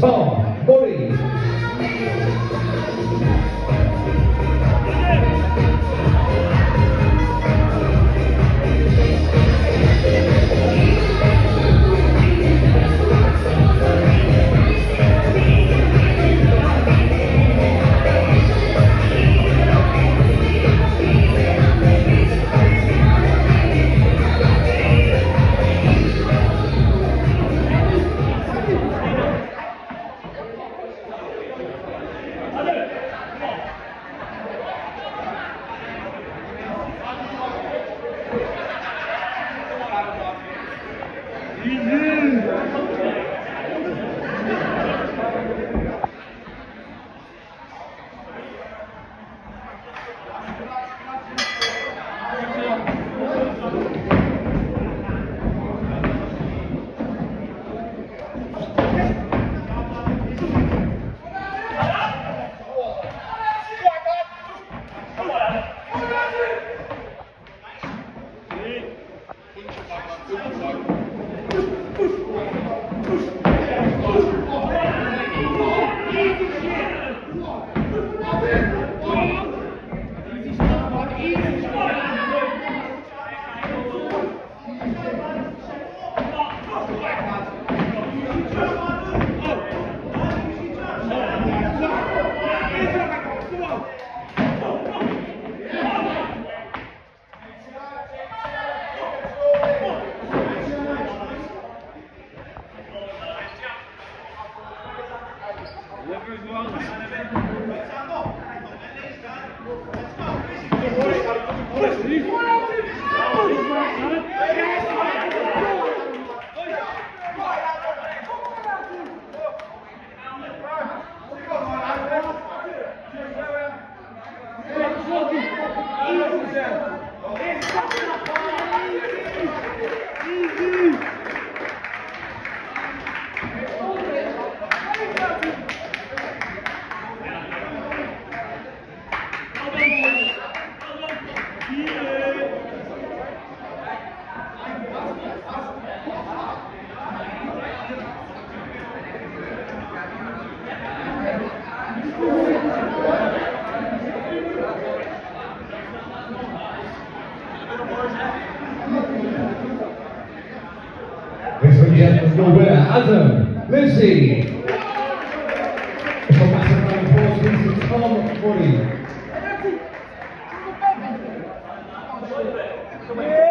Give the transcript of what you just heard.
Só, por. 음. Ladies your winner, Adam Force, Mr. Tom Murray. Yeah.